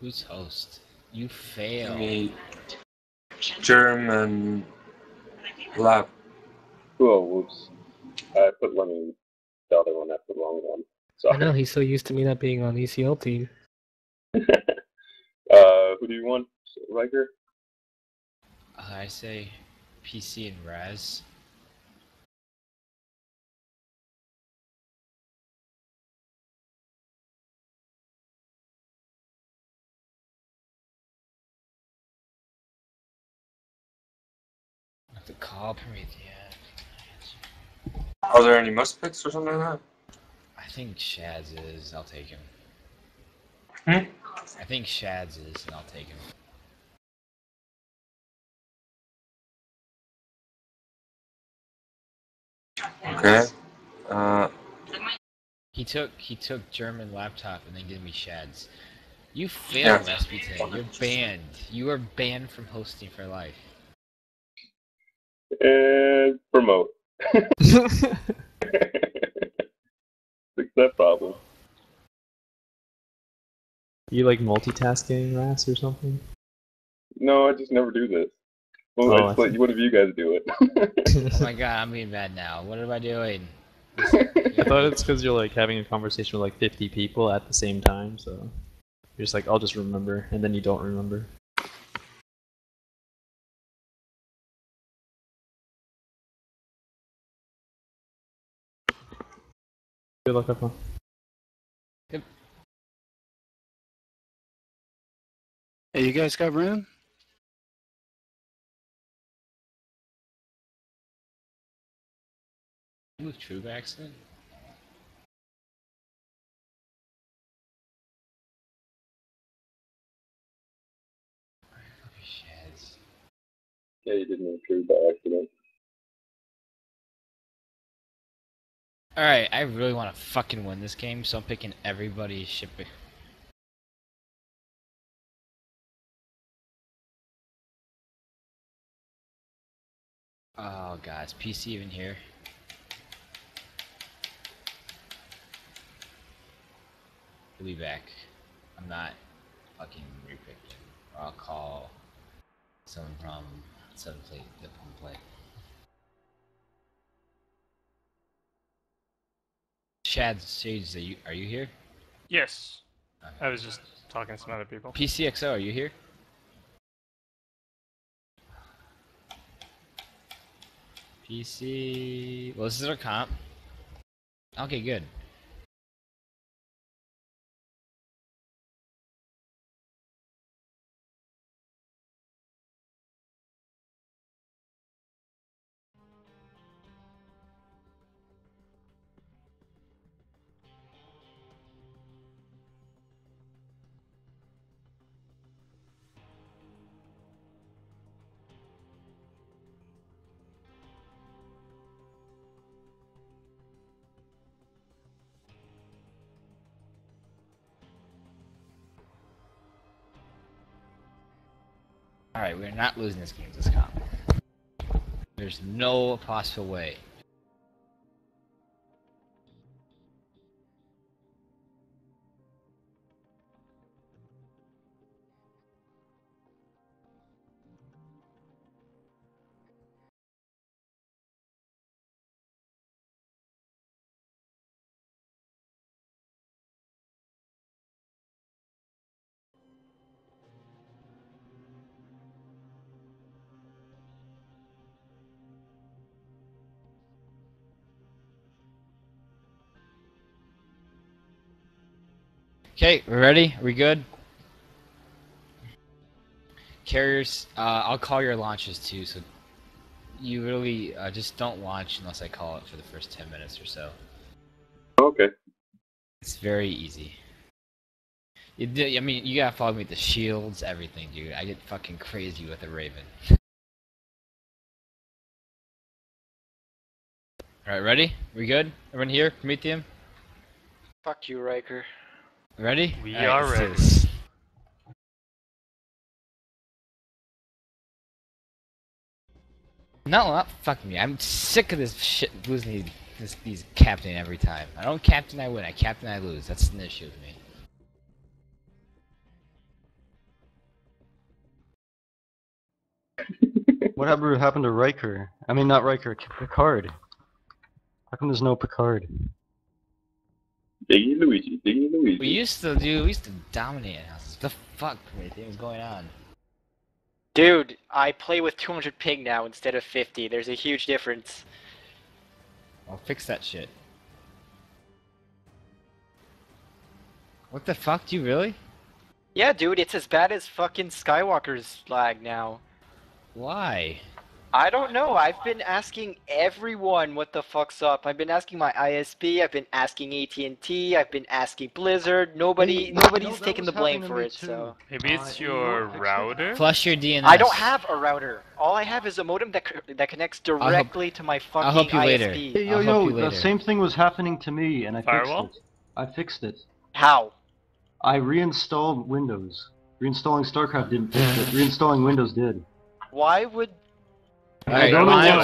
Who's host? You fail. Me, German lab. Oh, whoops. I put Lemmy the other one at the wrong one. I know he's so used to me not being on ECL team. uh, who do you want, Riker? Uh, I say PC and Raz. To call Prometheus. Are there any must picks or something like that? I think Shads is. I'll take him. Hmm? I think Shads is, and I'll take him. Okay. Uh, He took he took German laptop and then gave me Shads. You failed, Yeah. SB10. You're banned. You are banned from hosting for life. And promote. Fix that problem. You like multitasking, Ras, or something? No, I just never do this. Well, Oh, I I just let see. one of you guys do it. Oh my god, I'm being bad now. What am I doing? I thought it's because you're like having a conversation with like 50 people at the same time, so you're just like, I'll just remember, and then you don't remember. Good luck, everyone. Hey, you guys got room? Move True by accident? Yeah, you didn't intrude by accident. Alright, I really want to fucking win this game, so I'm picking everybody shipping. Oh god, is PC even here? He'll be back. I'm not fucking repicking. Or I'll call someone from Seven Plate that can play. Chad Shades, are you are you here? Yes. Okay. I was just talking to some other people. PCXO, are you here? PC. Well, this is our comp. Okay, good. We're not losing this game, this comp. There's no possible way. Okay, we ready? Are we good? Carriers, uh, I'll call your launches too, so you really uh, just don't launch unless I call it for the first 10 minutes or so. Okay. It's very easy. You do, I mean, you gotta follow me with the shields, everything, dude. I get fucking crazy with a Raven. Alright, ready? We good? Everyone here? Prometheum? Fuck you, Riker. Ready? We are ready. No, not fuck me. I'm sick of this shit losing these, this, these captain every time. I don't captain, I win. I captain, I lose. That's an issue with me. What happened to Riker? I mean, not Riker, Picard. How come there's no Picard? Diggy Luigi, Diggy Luigi. We used to do. We used to dominate houses. The fuck, everything was going on. Dude, I play with 200 ping now instead of 50. There's a huge difference. I'll fix that shit. What the fuck? Do you really? Yeah, dude, it's as bad as fucking Skywalker's lag now. Why? I don't know. I've been asking everyone what the fuck's up. I've been asking my ISP. I've been asking AT&T. I've been asking Blizzard. Nobody, nobody's no, that taking the blame for it. too. So Maybe it's you your know, router. Flush your DNS. I don't have a router. All I have is a modem that that connects directly to my fucking I'll help you later. ISP. Hey, yo, I'll help yo, you the later. same thing was happening to me, and I Firewall? fixed it. I fixed it. How? I reinstalled Windows. Reinstalling StarCraft didn't fix it. Reinstalling Windows did. Why would? Alright, don't know launch. why.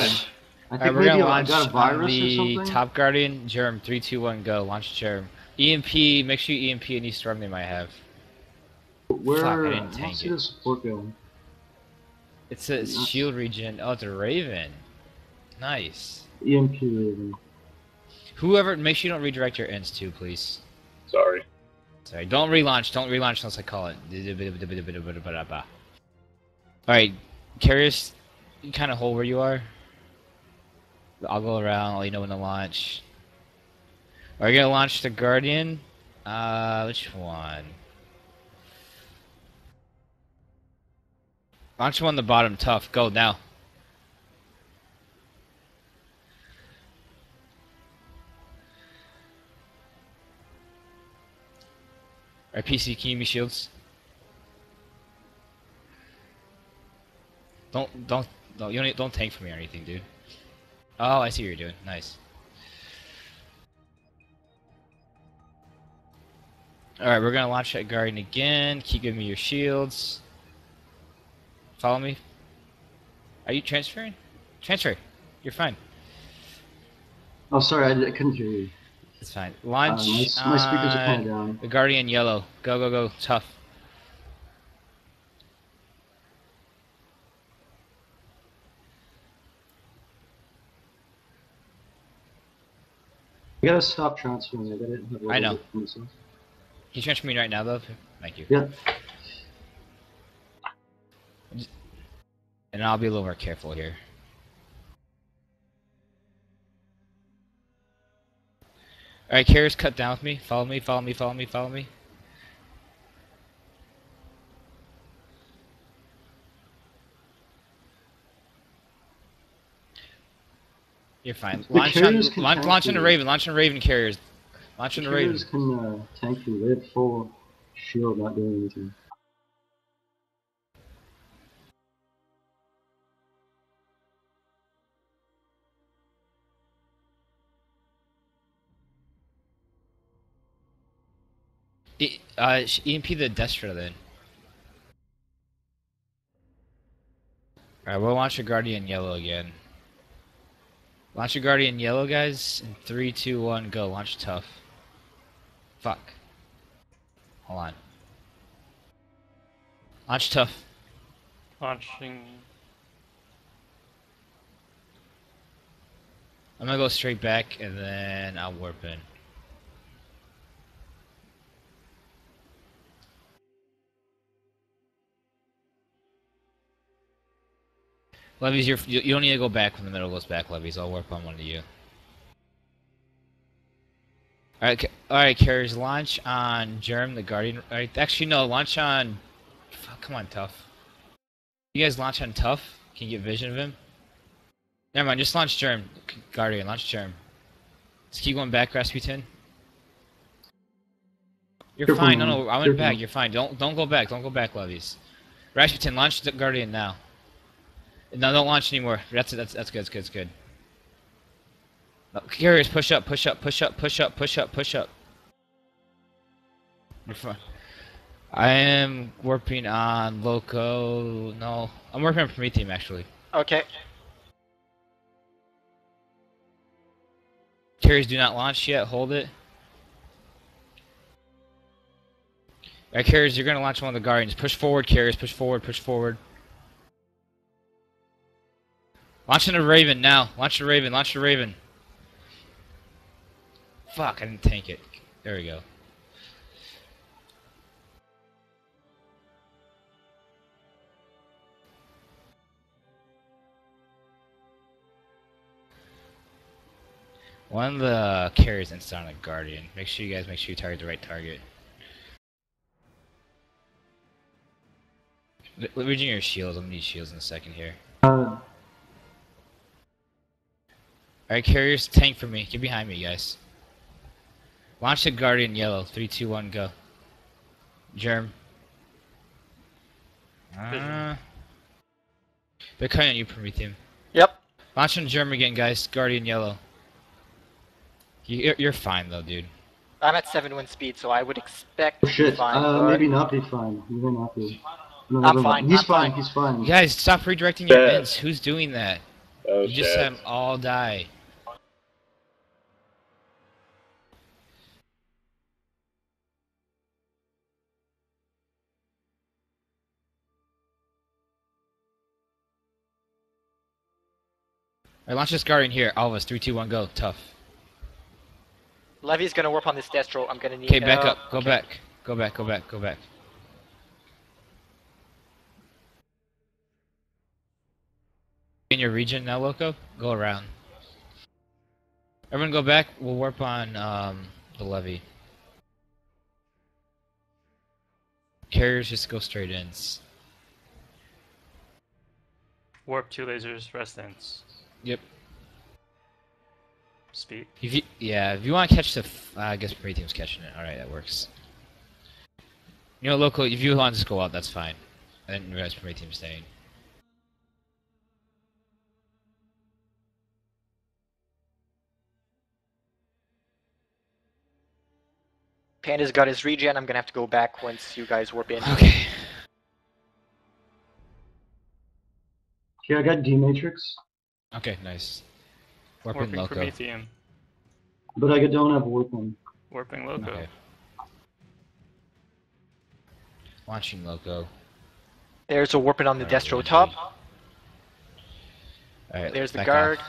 I Alright, think we're gonna launch got a on virus or the something. Top Guardian. Germ, three, two, one, go. Launch Germ. EMP. Make sure you EMP any storm they might have. Where? Fuck, I I didn't tank see it. the support going. It's a shield region. Oh, it's a Raven. Nice. EMP rating. Whoever, make sure you don't redirect your ends too, please. Sorry. Sorry, don't relaunch. Don't relaunch unless I call it. Alright, Carriers, you kind of hold where you are. I'll go around, I'll you know when to launch. Are you gonna launch the Guardian? Uh, which one? Launch one on the bottom, tough. Go now. Alright, PC, you shields? Don't, don't, don't, you don't, don't tank for me or anything, dude. Oh, I see what you're doing. Nice. Alright, we're gonna launch that Guardian again. Keep giving me your shields. Follow me. Are you transferring? Transfer. You're fine. Oh, sorry, I, I couldn't hear you. It's fine. Uh, Launch my, my speakers are on down. the Guardian yellow. Go, go, go. Tough. I gotta stop transferring. I gotta have I know. bit for myself. Can you transfer me right now, though? Thank you. Yeah. And I'll be a little more careful here. Alright, Kara's cut down with me. Follow me, follow me, follow me, follow me. You're fine. The Launch on, launch, launch the. Raven, launch on Raven carriers. Launch the Raven. Can uh, tank. They have full shield, not doing anything. E- uh, EMP the Destra then. Alright, we'll launch a Guardian Yellow again. Launch a Guardian Yellow, guys. In 3, 2, 1, go. Launch tough. Fuck. Hold on. Launch tough. Launching. I'm gonna go straight back and then I'll warp in. Levies, you're, you, you don't need to go back when the middle goes back, Levies. I'll work on one of you. Alright, alright, carriers, launch on Germ, the Guardian. Actually, no, launch on. Fuck, come on, Tough. You guys launch on Tough? Can you get vision of him? Never mind, just launch Germ. Guardian, launch Germ. Just keep going back, Rasputin. You're Careful, fine. No, no, I went Careful. back. You're fine. Don't don't go back. Don't go back, Levies. Rasputin, launch the Guardian now. No, don't launch anymore. That's that's that's good. That's good. That's good. No, carriers, push up, push up, push up, push up, push up, push up. You're fine. I am warping on Loco. No, I'm working on Prometheum actually. Okay. Carriers do not launch yet. Hold it. Alright, carriers, you're gonna launch one of the guardians. Push forward, carriers. Push forward. Push forward. Launching a Raven now. Launch a Raven. Launch a Raven. Fuck, I didn't tank it. There we go. One of the carriers on a Guardian. Make sure you guys make sure you target the right target. Your shields. I'm gonna need shields in a second here. Uh, Alright, carriers, tank for me. Get behind me, guys. Launch the Guardian yellow. Three, two, one, go. Germ. Uh, they're coming at you, Prometheum. Yep. Launch on Germ again, guys. Guardian yellow. You- You're, you're fine, though, dude. I'm at 7 wind speed, so I would expect oh to be shit. fine. Uh, but- maybe not be fine. He may not be. No, I'm fine, He's I'm fine. fine. He's fine. Guys, stop redirecting your Yeah. mins. Who's doing that? Oh You just shit. had them all die. Alright, launch this Guardian here. All of us. Three, two, one, go. Tough. Levy's gonna warp on this Destro. I'm gonna need Okay, back help. up. Go Okay. back. Go back. Go back. Go back. In your region now, Loco? Go around. Everyone go back. We'll warp on um, the levee. Carriers just go straight in. Warp two lasers, residence. Yep. Speed. If you, yeah, if you want to catch the, f- uh, I guess Prey Team's catching it. All right, that works. You know, local. If you want to just go out, that's fine. I didn't realize Prey Team's staying. Panda's got his regen. I'm gonna have to go back once you guys warp in. Okay. Okay, I got D Matrix, Okay, nice. Warping Warping loco. Prometheum. but I don't have warping. Warping Loco. Okay. Launching loco. There's a warping on the Alright, Destro top. All right. There's the back guard. off.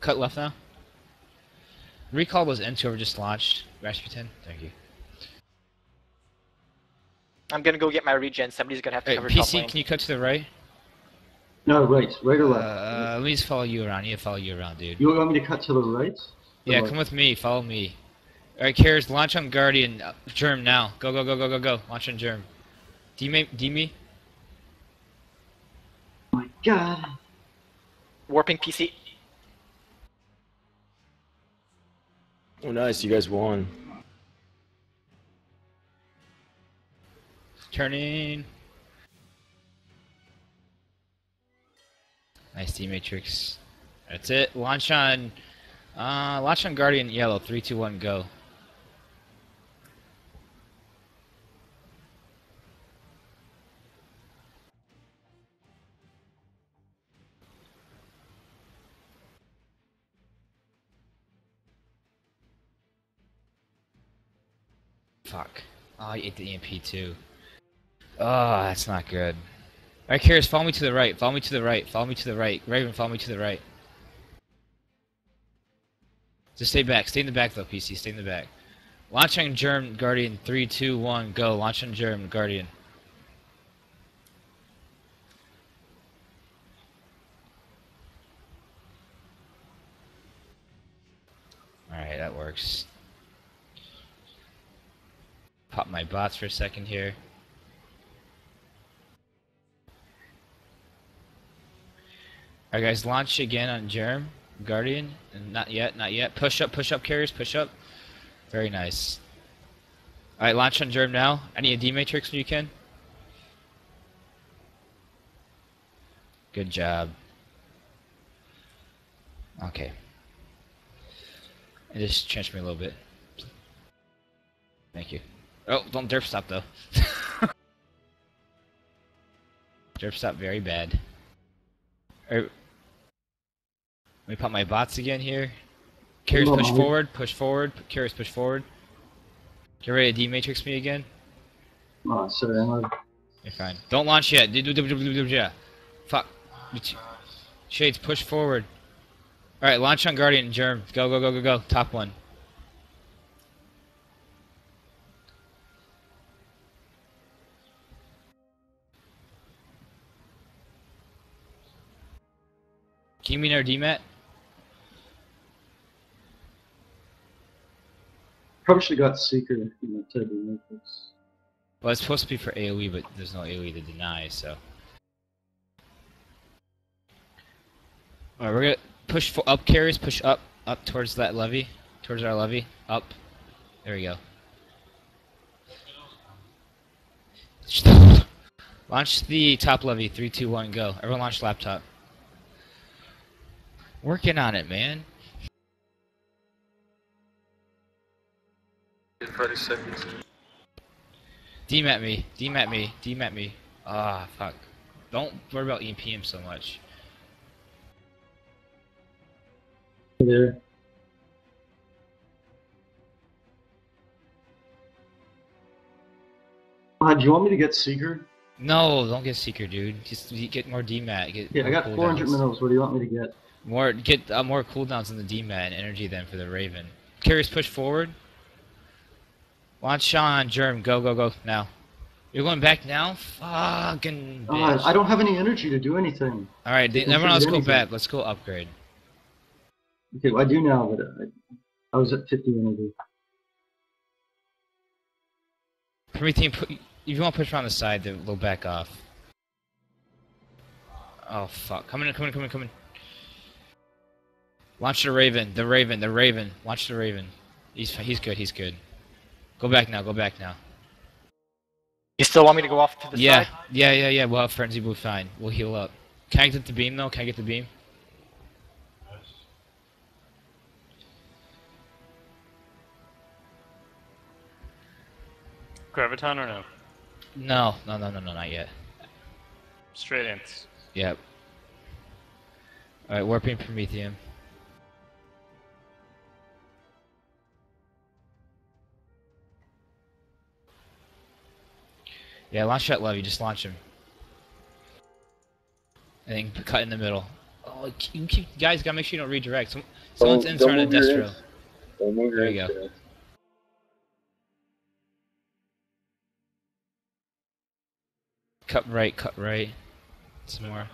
Cut left now. Recall was into whoever just launched. Rasputin. Thank you. I'm gonna go get my regen. Somebody's gonna have to Hey, cover top PC, lane. can you cut to the right? No, right, right or left. Uh, let me just follow you around. I need to follow you around, dude. you want me to cut to the right? Yeah, Or come with me. Follow me. Alright, Carriers, launch on Guardian. Uh, Germ now. Go, go, go, go, go, go. Launch on Germ. D me, D me. Oh my god. Warping PC. Oh, nice. You guys won. Turning. Nice D matrix. That's it. Launch on. Uh, launch on Guardian yellow. Three, two, one, go. Fuck. Oh, I ate the EMP too. Oh, that's not good. Alright, Carriers, follow me to the right. Follow me to the right. Follow me to the right. Raven, follow me to the right. Just stay back. Stay in the back though, PC. Stay in the back. Launch on Germ Guardian. Three, two, one, go. Launch on Germ Guardian. Alright, that works. Pop my bots for a second here. Alright guys, launch again on Germ, Guardian, and not yet, not yet. Push up, push up carriers, push up. Very nice. Alright, launch on Germ now. I need a D-Matrix when you can. Good job. Okay. And just change me a little bit. Thank you. Oh, don't derp stop though. derp stop very bad. Alright. Let me pop my bots again here. Carries on, push forward, push forward, Carries push forward. Get ready to D-Matrix me again. Oh, sorry, I'm a... You're fine. Don't launch yet. Do- do- do- do- do- do- Yeah. Fuck. Shades, push forward. Alright, launch on Guardian, Germ. Go, go, go, go, go. Top one. Can you mean our DMAT? Probably should have got Seeker in that type of matrix. Well, it's supposed to be for AoE, but there's no AoE to deny, so. Alright, we're gonna push fo- up carries, push up, up towards that levy, towards our levy, up. There we go. Launch the top levy, three, two, one, go. Everyone launch laptop. Working on it, man. 30 seconds. Demat me, demat me, demat me. Ah, fuck. Don't worry about EMP him so much. There. Uh, do you want me to get Seeker? No, don't get seeker, dude. Just get more DMAT. Get Yeah, I more got 400 cooldowns. minutes. What do you want me to get? More get uh, more cooldowns in the DMAT and energy then for the Raven. Carries push forward. Launch on Germ. Go go go now. You're going back now. Fucking Uh. I don't have any energy to do anything. All right, then everyone else go back. Let's go upgrade. Okay, well, I do now, but I, I was at 50 energy. Promethean, if you want to push around the side, then we'll back off. Oh fuck! Come in, come in, come in, come in. Launch the Raven, the Raven, the Raven. Watch the Raven. He's he's good. He's good. Go back now. Go back now. You still want me to go off to the Yeah, side? yeah, yeah, yeah. Yeah. We'll have frenzy. We'll fine. We'll heal up. Can I get the beam though? Can I get the beam? Graviton or no? No, no, no, no, no, not yet. Straight ins. Yep. All right, warping Prometheum. Yeah, launch that levy. Just launch him. And then cut in the middle. Oh, you keep, guys, gotta make sure you don't redirect. Some, someone's Don't- in don't front of Destro. Don't move There you go. Cut right, cut right. Some more.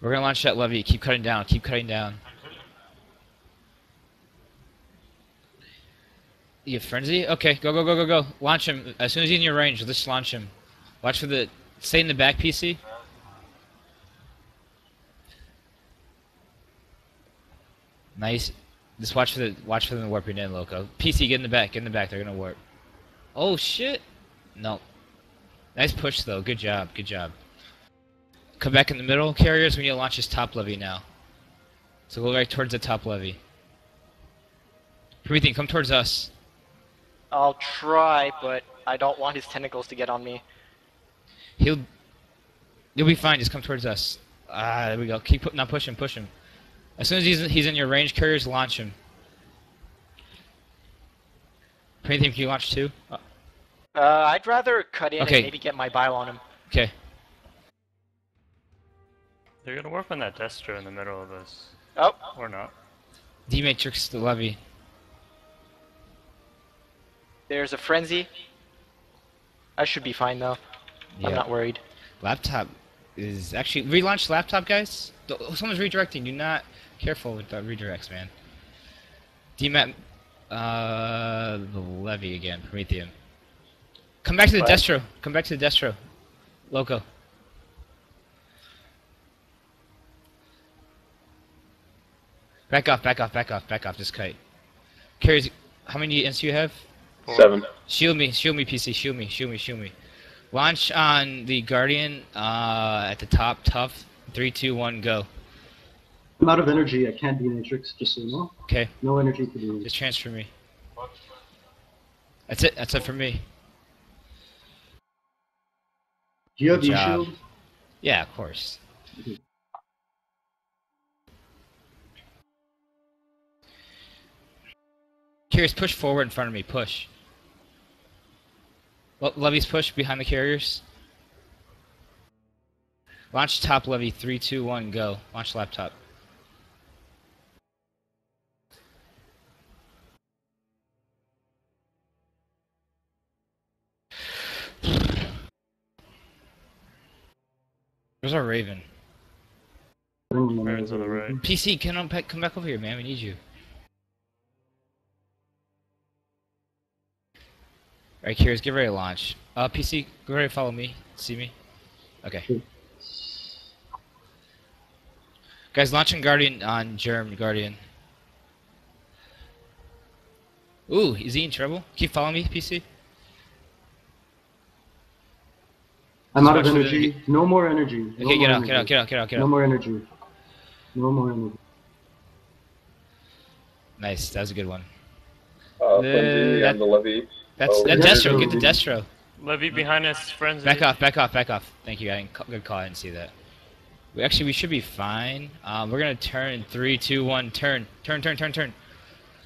We're gonna launch that levy. Keep cutting down. Keep cutting down. You have frenzy? Okay, go, go, go, go, go. Launch him. As soon as he's in your range, just launch him. Watch for the. Stay in the back, PC. Nice. Just watch for the watch for them to warping in, Loco. PC, get in the back. Get in the back. They're gonna warp. Oh shit. No. Nice push though. Good job. Good job. Come back in the middle. Carriers, we need to launch this top levy now. So go right towards the top levy. Promethean, come towards us. I'll try, but I don't want his tentacles to get on me. He'll. You'll be fine. Just come towards us. Ah, there we go. Keep putting, now push him. Push him. As soon as he's he's in your range, carriers launch him. Anything can you launch too? Uh, Uh, I'd rather cut in Okay. and maybe get my bile on him. okay. They're gonna warp on that Destro in the middle of this. Oh, Or not. D matrix the levy. There's a frenzy. I should be fine though. I'm not worried. Laptop is actually relaunch laptop, guys. Someone's redirecting. Do not careful with the redirects, man. DMAT, uh, the levy again. Prometheum. Come back to the What? Destro. Come back to the Destro. Loco. Back off, back off, back off, back off. Just kite. Carries. How many do you have? Seven. Shield me, shield me, PC, shield me, shield me, shield me. Launch on the Guardian uh, at the top, tough. Three, two, one, go. I'm out of energy. I can't do matrix, just so you know. Okay, No energy to do. just transfer me. That's it. That's it for me. Do you have Good E shield? Yeah, of course. Carriers, push forward in front of me. Push. Le- levies push behind the carriers. Launch top levy. Three, two, one, go. Launch laptop. Where's our Raven? Raven's on the right. PC, come on, back- come back over here, man. We need you. Alright, Carriers, get ready to launch. Uh, PC, go ready to follow me. See me? Okay. Guys, launching Guardian on Germ Guardian. Ooh, is he in trouble? Keep following me, PC. I'm out of energy. No more energy. No Okay, more get out, energy. get out, get out, get out, get out. No more energy. No more energy. Nice, that was a good one. Uh, Uh, Frenzy that- and the levy. That's Oh, that Destro. Get the. Destro. Levy behind us, friends. Back off, back off, back off. Thank you. I didn't good call. I didn't see that. We actually we should be fine. Um, we're gonna turn in three, two, one. Turn, turn, turn, turn, turn.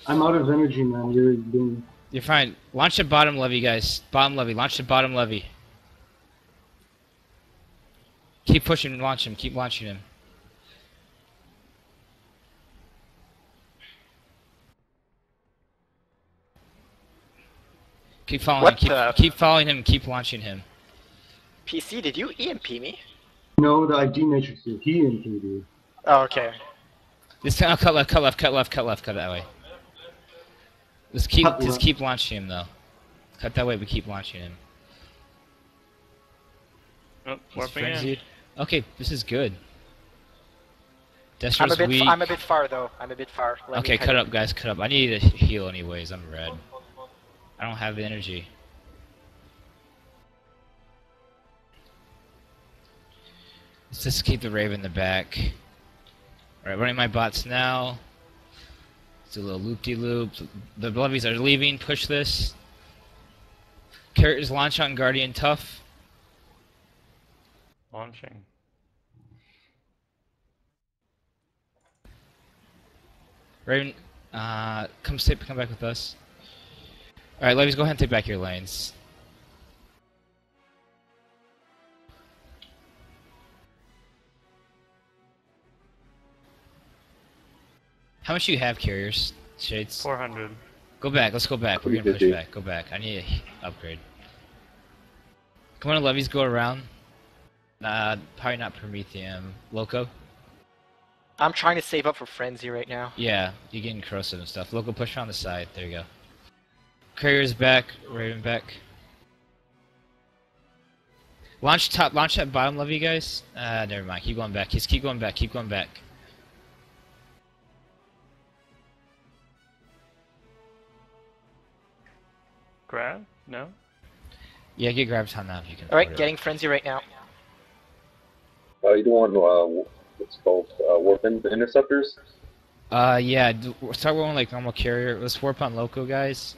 I'm out of energy, man. You're doing. You're fine. Launch the bottom levy, guys. Bottom levy. Launch the bottom levy. Keep pushing. Launch him. Keep launching him. Keep following What him. Keep, keep following him. Keep launching him. PC, did you EMP me? No, the ID matrix is he and PD. Oh, okay. This time, oh, cut left, cut left, cut left, cut left, cut that way. Just keep, Cut just left. keep launching him though. Cut that way, but keep launching him. Oh, He's warping in. Okay, this is good. I'm a bit. weak. I'm a bit far though. I'm a bit far. Let okay, kind cut up, guys, cut up. I need to heal anyways. I'm red. I don't have the energy. Let's just keep the Raven in the back. Alright, running my bots now. Let's do a little loop-de-loop. The levies are leaving. Push this. Carrot is launch on Guardian Tough. Launching. Raven, uh, come sit, come back with us. Alright, levies, go ahead and take back your lanes. How much do you have, carriers? Shades? 400. Go back, let's go back. We're gonna push back. Go back. I need a upgrade. Come on, levies, go around. Nah, probably not Prometheum. Loco? I'm trying to save up for frenzy right now. Yeah, you're getting corrosive and stuff. Local push on the side. There you go. Courier's back. Raven back. Launch top. Launch that bottom levy, guys. Uh, never mind. Keep going back. Just keep going back. Keep going back. Grab? No? Yeah, get graviton now if you can. All right, afford it. getting frenzy right now. Uh, you don't want uh, what's it called uh, warp in the interceptors. Uh, yeah. Start rolling like normal carrier. Let's warp on loco, guys.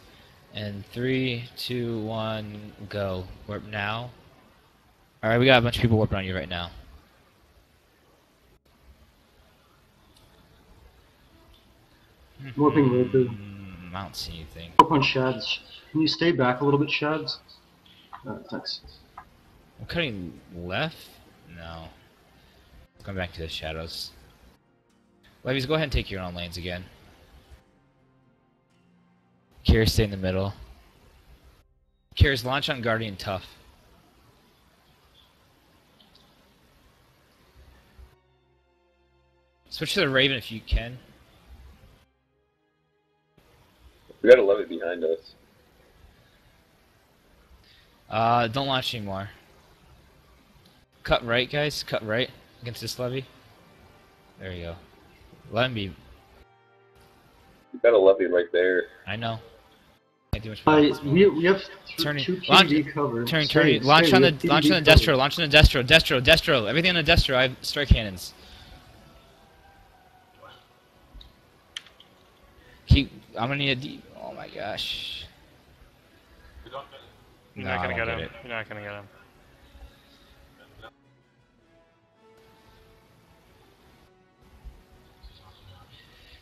And three, two, one, go. Warp now. All right, we got a bunch of people warping on you right now. Warping. Mm, I don't see anything. Warp on Shads. Can you stay back a little bit, Shads? Uh, thanks. I'm cutting left? No. Going back to the shadows. Levies, go ahead and take your own lanes again. Kira, stay in the middle. Kira's launch on Guardian tough. Switch to the Raven if you can. We got a levy behind us. Uh, don't launch anymore. Cut right, guys. Cut right against this levy. There you go. Let him be. We got a levy right there. I know. Can't Uh, we, we have th- Turning- two launch- cover. Turn, Stay- turn. Launch on the launch on the Destro. Launch on the Destro. Destro. Destro. Everything on the Destro. I have strike cannons. Keep. I'm gonna need a D. Oh my gosh. You're No, not gonna don't get get him. You're not gonna get him.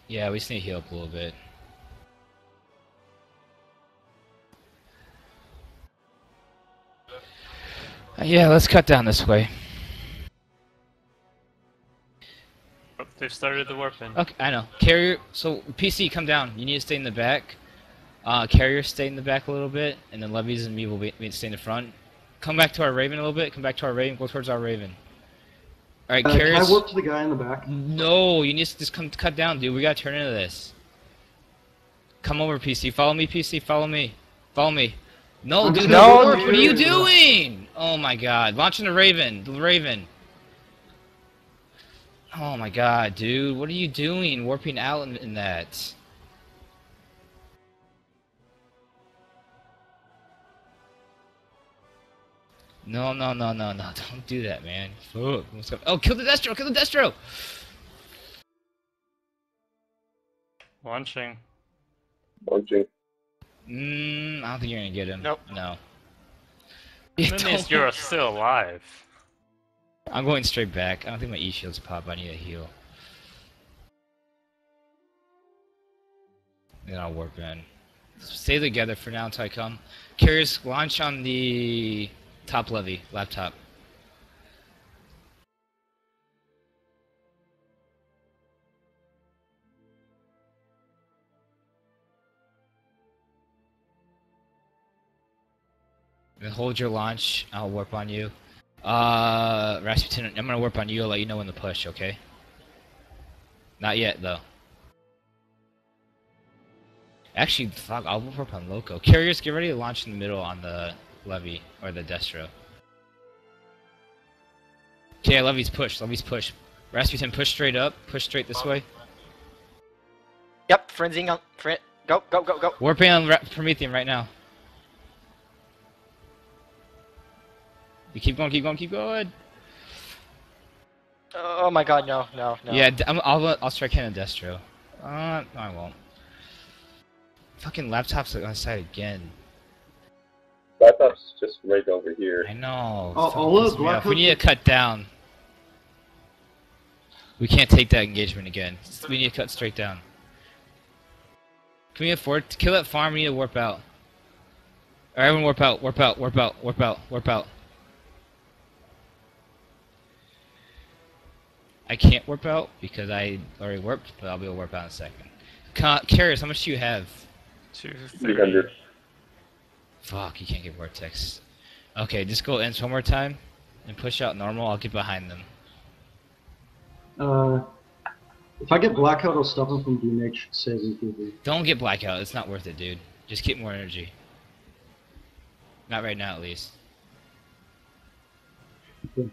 Yeah, we just need to heal up a little bit. Yeah, let's cut down this way. Oh, they've started the warp in. Okay, I know. Carrier, so PC, come down. You need to stay in the back. Uh, Carrier, stay in the back a little bit, and then Levies and me will be, be- stay in the front. Come back to our Raven a little bit. Come back to our Raven. Go towards our Raven. All right, Uh, can I Carrier's. warp to the guy in the back? No, you need to just come cut down, dude. We gotta turn into this. Come over, PC. Follow me, PC. Follow me. Follow me. No, dude. No, gonna warp. warp, What are you dude. doing? Oh my God! Launching the Raven. The Raven. Oh my God, dude. What are you doing? Warping out in, in that. No, no, no, no, no! Don't do that, man. Fuck. What's up? Oh, kill the Destro! Kill the Destro! Launching. Launching. Mm, I don't think you're gonna get him. Nope. No. That means you're still alive. I'm going straight back. I don't think my E shield's pop. I need a heal. Then I'll warp in. Stay together for now until I come. Carriers, launch on the top levy laptop. Then hold your launch. I'll warp on you. Uh, Rasputin, I'm gonna warp on you. I'll let you know when to push, okay? Not yet, though. Actually, fuck, I'll warp on Loco. Carriers, get ready to launch in the middle on the Levy, or the Destro. Okay, love Levy's push, Levy's push. Rasputin, push straight up, push straight this way. Yep, frenzying on. Fren- go, go, go, go. Warping on Ra- Promethean right now. You keep going, keep going, keep going. Oh my god, no, no, no. Yeah, d- I'm, I'll I'll strike him a Destro. Uh, no, I won't. Fucking laptop's on the side again. Laptop's just right over here. I know. Oh, oh, look, pissing me off. We need to cut down. We can't take that engagement again. We need to cut straight down. Can we afford to kill that farm? We need to warp out. Alright, everyone warp out, warp out, warp out, warp out, warp out. I can't warp out because I already warped, but I'll be able to warp out in a second. Ca- Carriers, how much do you have? Two, 300. Fuck, you can't get Vortex. Okay, just go ends one more time and push out normal. I'll get behind them. Uh, if I get blackout, I'll stop them from DMH saving people. Don't get blackout. It's not worth it, dude. Just get more energy. Not right now, at least. Okay.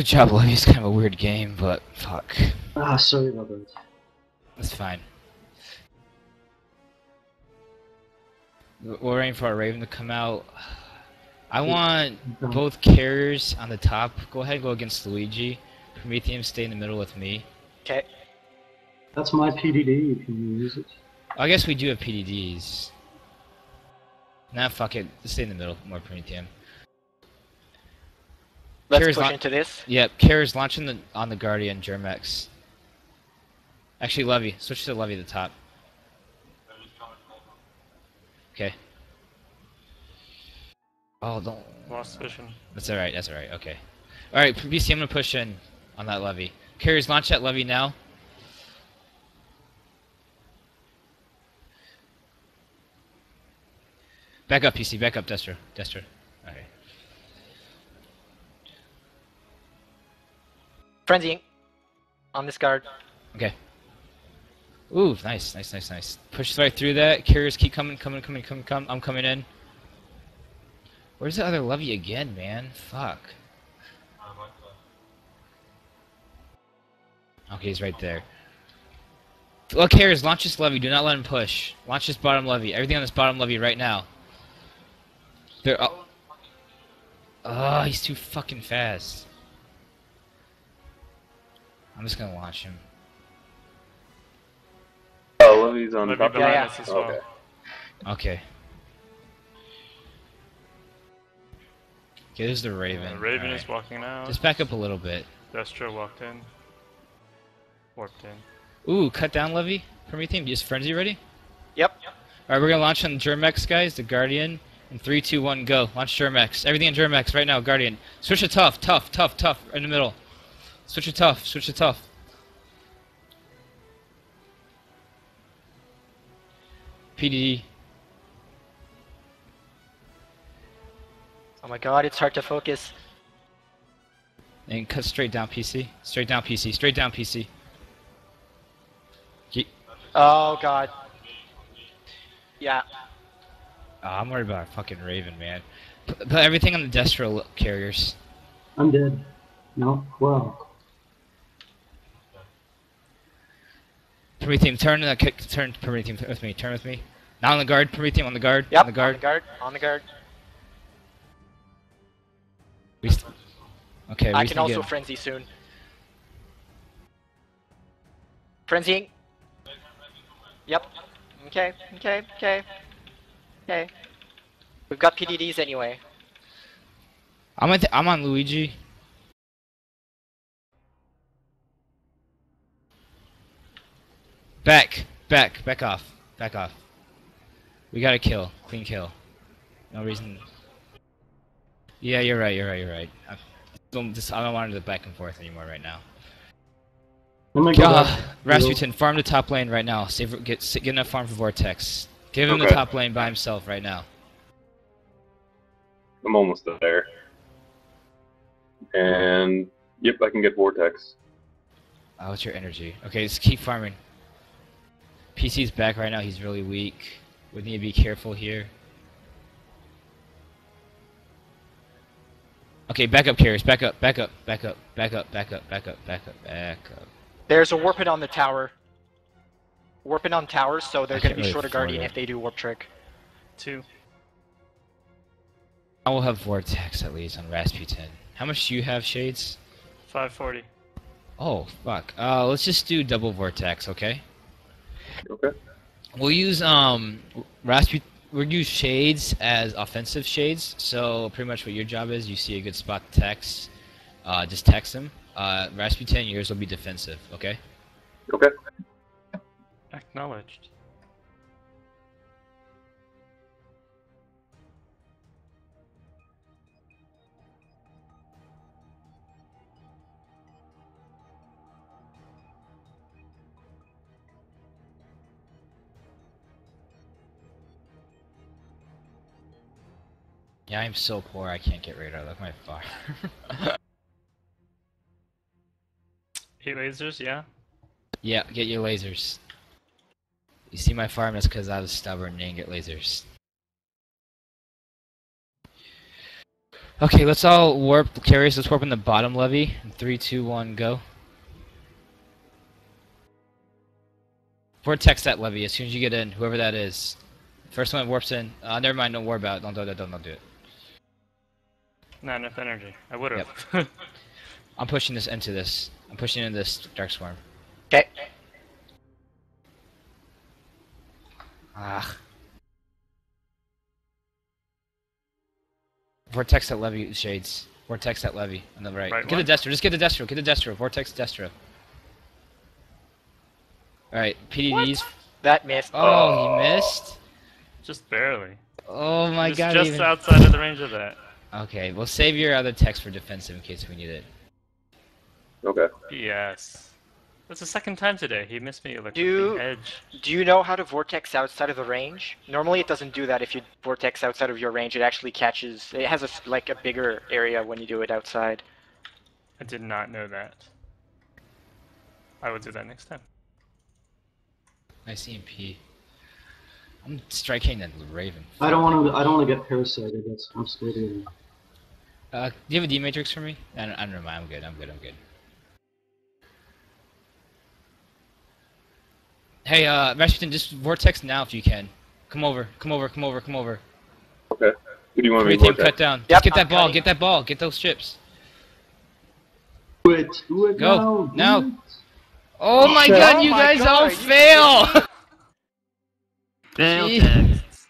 Good job, Levy. It's kind of a weird game, but fuck. Ah, sorry about that. That's fine. We're waiting for our Raven to come out. I want both carriers on the top. Go ahead and go against Luigi. Prometheum, stay in the middle with me. Okay. That's my PDD. You can use it. I guess we do have PDDs. Nah, fuck it. Just stay in the middle. More Prometheum. Let's Here's push not- into this. Yep, Kara's launching the on the Guardian Germex. Actually, Levy. Switch to Levy at the top. Okay. Oh, don't. Lost vision. That's alright, that's alright, okay. Alright, BC, I'm gonna push in on that Levy. Carriers, launch that Levy now. Back up, PC, back up, Destro. Destro. Okay. Frenzying. On this guard. Okay. Ooh, nice, nice, nice, nice. Push right through that. Carriers keep coming, coming, coming, coming, come. I'm coming in. Where's the other levy again, man? Fuck. Okay, he's right there. Look, carriers, launch this levy. Do not let him push. Launch this bottom levy. Everything on this bottom levy right now. They're. Oh, oh he's too fucking fast. I'm just gonna launch him. Oh, Levy's on Levy top of behind yeah. as well. Okay. Okay. Okay, there's the Raven. The Raven Alright. is walking out. Just back up a little bit. Destro walked in. warped in. Ooh, cut down levy. Prometheum, just frenzy ready? Yep. Alright, we're gonna launch on the Germex, guys, the Guardian. In 3, 2, 1, go. Launch Germex. Everything in Germex right now, Guardian. Switch to tough, tough, tough, tough, in the middle. Switch to tough, switch to tough. PDD. Oh my god, it's hard to focus. And cut straight down PC. Straight down PC. Straight down PC. Ye- Oh god. Yeah. Oh, I'm worried about our fucking Raven, man. Put, put everything on the Destro carriers. I'm dead. No? Wow. Prometheum, turn the kick. Turn Prometheum with me. Turn with me. Now on the guard. Prometheum on the guard. Yep. On the guard. On the guard. On the guard. We okay. I can also get- frenzy soon. Frenzying. Yep. Okay. Okay. Okay. Okay. We've got PDDs anyway. I'm I'm on Luigi. Back, back, back off, back off. We got to kill, clean kill. No reason. Yeah, you're right. You're right. You're right. I don't, just, I don't want to do the back and forth anymore right now. I'm gonna Uh. Rasputin, farm the top lane right now. Save, get get enough farm for Vortex. Give him the top lane by himself right now. I'm almost there. And yep, I can get vortex. Oh, what's your energy? Okay, just keep farming. PC's back right now. He's really weak. We need to be careful here. Okay, back up, carriers. Back up, back up, back up, back up, back up, back up, back up, back up. There's a warping on the tower. Warping on towers, so they're gonna be really short of guardian it. if they do warp trick. Two. I will have Vortex at least on Rasputin. How much do you have, Shades? 540. Oh, fuck. Uh, let's just do double Vortex, okay? Okay. We'll use um Rasput we'll use shades as offensive shades. So pretty much what your job is, you see a good spot to text, uh, just text him. Uh, Rasputin, yours will be defensive. Okay. Okay. Acknowledged. Yeah, I'm so poor I can't get radar. Look at my farm. Eight lasers, yeah. yeah, get your lasers. You see my farm? That's because I was stubborn and didn't get lasers. Okay, let's all warp carriers. Let's warp in the bottom levy. In three, two, one, go. Vortex that levy as soon as you get in, whoever that is. First one warps in. Uh, never mind, don't worry about it. Don't do it. Don't, don't do it. Not enough energy. I would have. I'm pushing this into this. I'm pushing into this dark swarm. Okay. Ah. Vortex that levy shades. Vortex that levy on the right. Right get one? the Destro. Just get the Destro. Get the Destro. Vortex Destro. Alright, PDDs. That missed. Oh, he missed? just barely. Oh my just god. just even- outside of the range of that. Okay, we'll save your other text for defensive in case we need it. Okay. Yes. That's the second time today. He missed me like Do- edge. Do you know how to vortex outside of the range? Normally, it doesn't do that. If you vortex outside of your range, it actually catches. It has a s- like a bigger area when you do it outside. I did not know that. I will do that next time. Nice EMP. I'm striking the Raven. I don't want to. I don't want to get parasited. I'm scared of it. Uh, do you have a D matrix for me? I don't, I don't know. I'm good. I'm good. I'm good. Hey, uh, Rasputin, just vortex now if you can. Come over. Come over. Come over. Come over. Okay. Who do you want me to Everything cut down. Yep, Just get that I'm ball. cutting. Get that ball. Get those chips. Do it. Do it Go, now. now. Oh my Shit. god, Oh you my guys God, all you fail! Fail Gee. texts.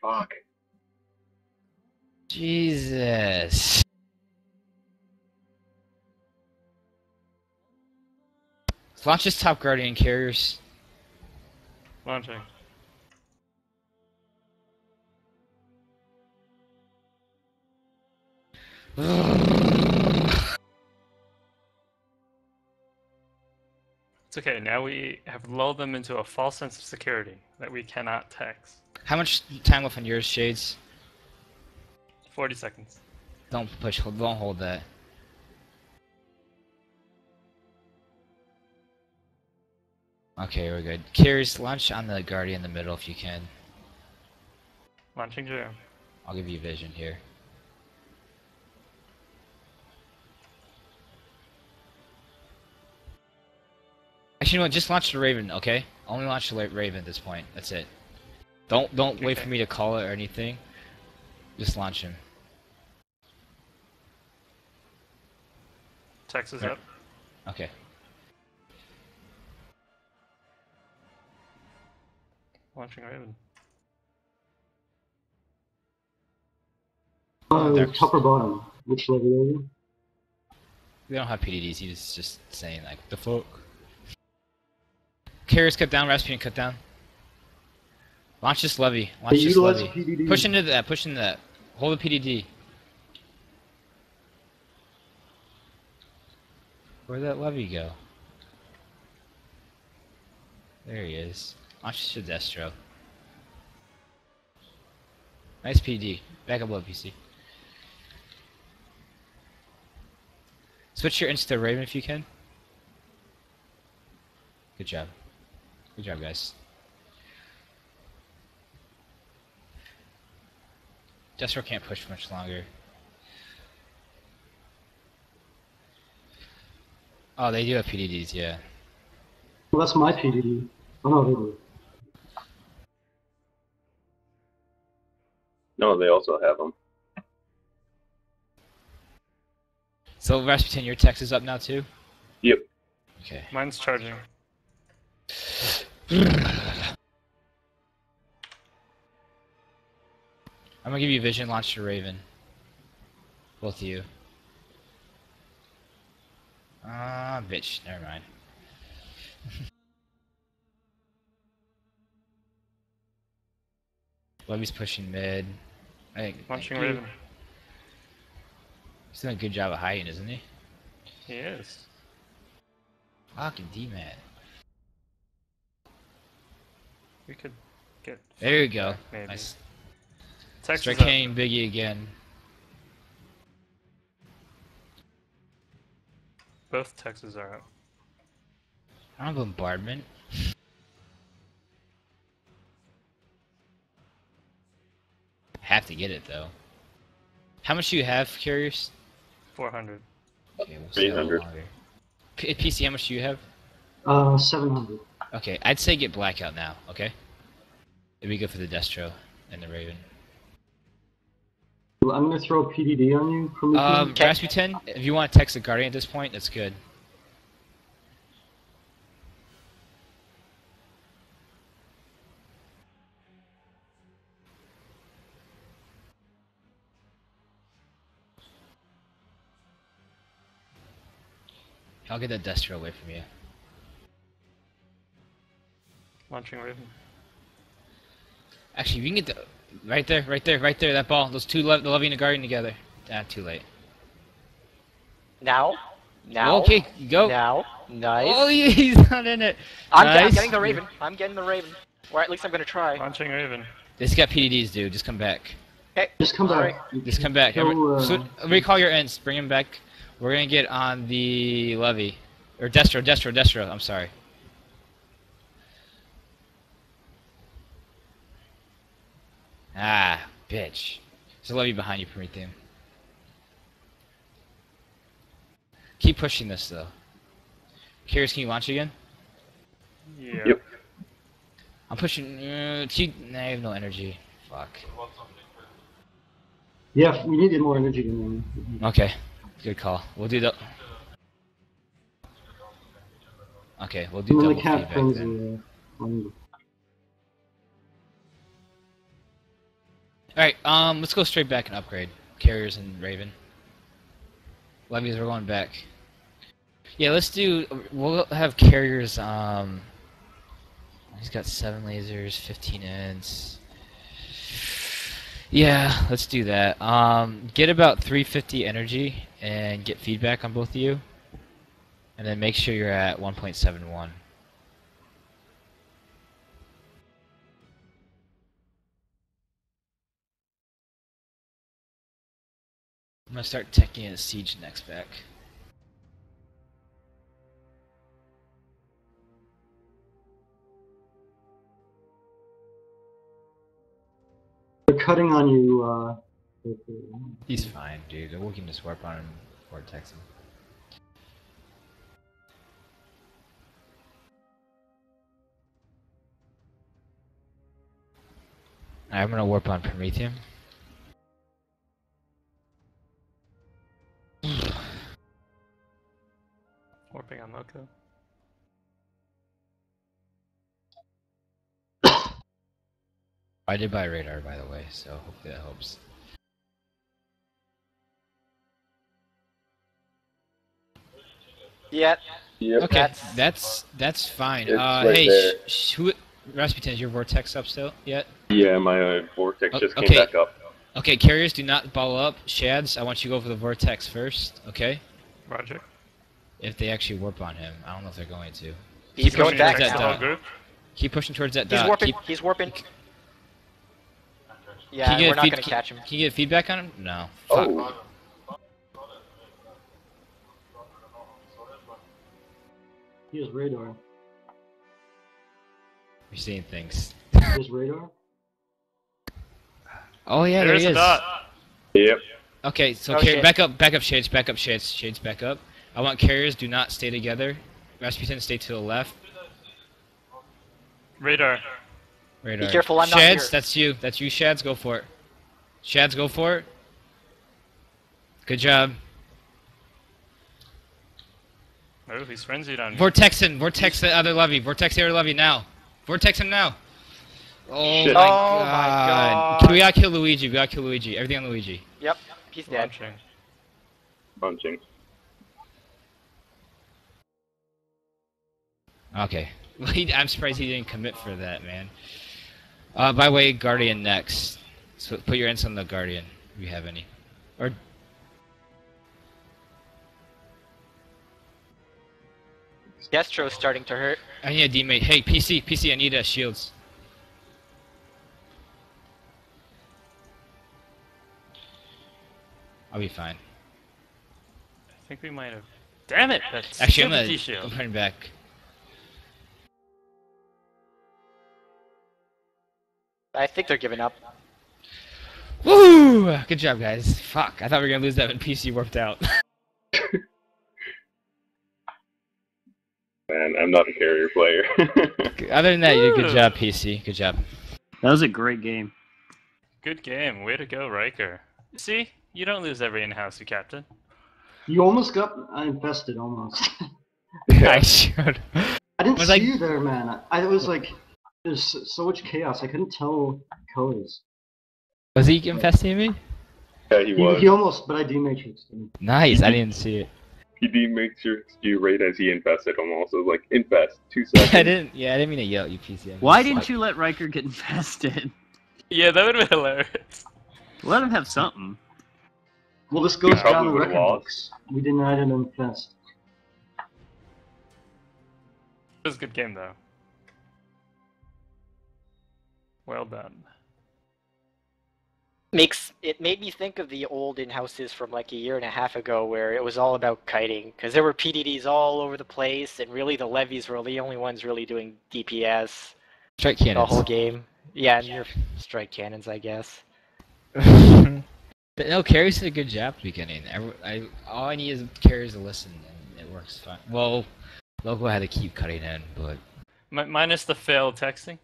Fuck. Jesus. Launch this top guardian carriers. Launching. It's okay, now we have lulled them into a false sense of security that we cannot text. How much time left on yours, Shades? 40 seconds. Don't push. hold- Don't hold that. Okay, we're good. Carriers, launch on the guardian in the middle if you can. Launching Jerome. I'll give you vision here. Actually, you know what? Just launch the Raven, okay? Only launch the Raven at this point. That's it. Don't don't wait for me to call it or anything. Just launch him. Text is up. Okay. Launching Raven. Uh, top or bottom? Which level are you? We don't have PDDs. He's just saying like the fuck. Carriers cut down. Rasputin cut down. Launch this levy. Launch Hey, this levy. Push into that. Push into that. Hold the PDD. Where'd that levy go? There he is. This to Destro. Nice PD. Back up low PC. Switch your insta Raven if you can. Good job. Good job, guys. Destro can't push much longer. Oh, they do have PDDs, yeah. Well, that's my PDD. Oh no, they do. No, they also have them. So Rasputin, your text is up now too? Yep. Okay. Mine's charging. I'm gonna give you vision, launch your Raven. Both of you. Ah, bitch. Never mind. Levy's pushing mid. I think. Launching thank you. Raven. He's doing a good job of hiding, isn't he? He is. Fucking D-man. We could get. There you go. Maybe. Nice. Text Start Biggie again. Both texts are up. I don't bombardment. Have to get it though. How much do you have, Curious? 400. Okay, we'll see how 300. PC, how much do you have? Uh, 700. Okay, I'd say get blackout now. Okay. It'd be good for the Destro and the Raven. Well, I'm gonna throw a PDD on you, Prometheus. Um, Okay. Rasputin, if you want to text the Guardian at this point, that's good. I'll get that Destro away from you. Launching Raven. Actually, if you can get the right there, right there, right there, that ball, those two, le- the Levy and the Guardian together. Ah, too late. Now? Now? Okay, go. Now? Nice. Oh, he's not in it. I'm, ge- I'm getting the Raven. I'm getting the Raven. Or at least I'm gonna try. Launching Raven. This got PDDs, dude. Just come back. Okay. Just come back. Right. Just come back. Kill, Every- uh, so- recall your ends. Bring him back. We're gonna get on the levy, or Destro, Destro, Destro. I'm sorry. Ah, bitch. There's a levy behind you, Prometheum. Keep pushing this though. Curious, can you launch again? Yeah. Yep. I'm pushing. Uh, keep, nah, I have no energy. Fuck. Yeah, we needed more energy than that. Okay, good call. We'll do the. Okay, we'll do I'm double gonna cap feedback frenzy. then. Uh, on All right, um, let's go straight back and upgrade carriers and Raven. Levies, we're going back. Yeah, let's do. We'll have carriers. Um, he's got seven lasers, fifteen ends. Yeah, let's do that. Um, get about 350 energy and get feedback on both of you, and then make sure you're at 1.71. I'm gonna start teching a siege next back. They're cutting on you. Uh, He's fine, dude. We can just warp on him, vortex him. I'm gonna warp on Prometheum. Warping on Loko. I did buy radar, by the way, so hopefully that helps. Yeah, Yep. Okay, That's- that's that's fine. It's uh, right hey, there. sh- sh- who, Rasputin, is your vortex up still yet? Yeah, my uh, vortex O- just came back up. Okay, carriers, do not ball up. Shads, I want you to go for the vortex first. Okay, Roger. If they actually warp on him, I don't know if they're going to. he's Keep going back towards that the whole dot. group. Keep pushing towards that He's dot. warping. Keep, He's warping. can Yeah, you get we're not feed- gonna catch him. Can you get feedback on him? No. Oh. Fuck. Oh, He has radar. You're seeing things. He has radar. Oh yeah, there There's he a is. dot. yep. Okay, so car- shit. back up, back up, shades, back up, shades, shades, back up. I want carriers do not stay together. Rasputin, stay to the left. Radar. Radar. Be careful, I'm not Shads, here. that's you. That's you, Shads. Go for it. Shads, go for it. Good job. Oh, he's frenzied on me. Vortex him. Vortex the other levy. Vortex the other levy now. Vortex him now. Oh Shit. my Oh my god. God. We gotta kill Luigi. We gotta kill Luigi. Everything on Luigi. Yep, he's dead. Launching. Punching. Okay. I'm surprised he didn't commit for that, man. Uh, by the way, Guardian next. So put your ends on the Guardian, if you have any. Or Destro's starting to hurt. I need a teammate. Hey, PC, PC, I need uh, shields. I'll be fine. I think we might have. Damn it! That's Actually, I'm stupid gonna T-shield. I'm running back. I think they're giving up. Woo! Good job, guys. Fuck, I thought we were gonna lose that when PC warped out. Man, I'm not a carrier player. Other than that, you did good job, PC. Good job. That was a great game. Good game. Way to go, Riker. See, you don't lose every in-house, you captain. You almost got uh, infested, almost. I should. I didn't Was see I- you there, man. I, I was like, there's so- so much chaos. I couldn't tell colors. Was he infesting me? yeah, he He, was. he almost, but I dematrixed him. Nice. I didn't see it. He did make sure you right as he infested him. Also, like infest two seconds. I didn't. Yeah, I didn't mean to yell at you, PC. Why didn't like- you let Riker get infested? Yeah, that would have been hilarious. Let him have something. Well, this goes probably down the would've record lost. books. We denied an infest. It was a good game, though. Well done. Makes it made me think of the old in-houses from like a year and a half ago, where it was all about kiting, because there were PDDs all over the place, and really the levies were the only ones really doing DPS Strike cannons. the whole game. Yeah, and your strike cannons, I guess. but no, Carriers did a good job at the beginning. I, I, all I need is Carriers to listen, and it works fine. Well, local had to keep cutting in, but Mi minus the failed texting.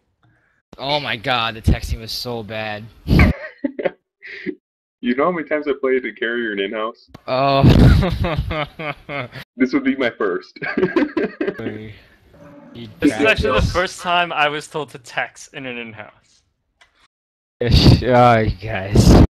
Oh my god, the texting was so bad. You know how many times I played a carrier in in-house? Oh. This would be my first. This is drag actually the first time I was told to text in an in-house. Ish. Oh, you guys.